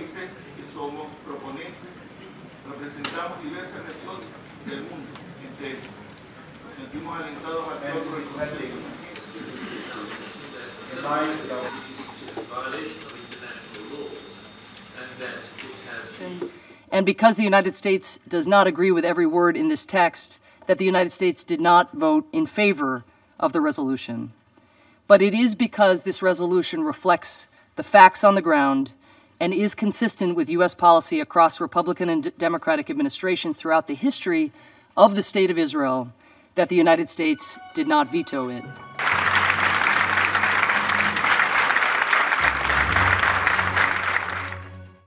que somos proponentes, representamos diversas naciones del mundo entero. Nos sentimos alentados has And because the United States does not agree with every word in this text, that the United States did not vote in favor of the resolution. But it is because this resolution reflects the facts on the ground and is consistent with U.S. policy across Republican and D- Democratic administrations throughout the history of the State of Israel that the United States did not veto it.